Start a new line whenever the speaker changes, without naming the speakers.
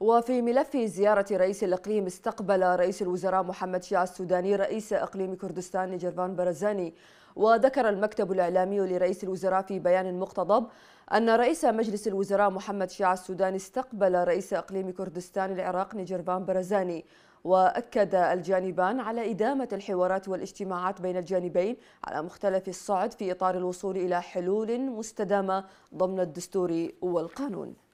وفي ملف زيارة رئيس الإقليم استقبل رئيس الوزراء محمد شيع السوداني رئيس إقليم كردستان نجرفان برزاني. وذكر المكتب الإعلامي لرئيس الوزراء في بيان مقتضب أن رئيس مجلس الوزراء محمد شيع السوداني استقبل رئيس إقليم كردستان العراق نجرفان برزاني. وأكد الجانبان على إدامة الحوارات والاجتماعات بين الجانبين على مختلف الصعد في إطار الوصول إلى حلول مستدامة ضمن الدستور والقانون.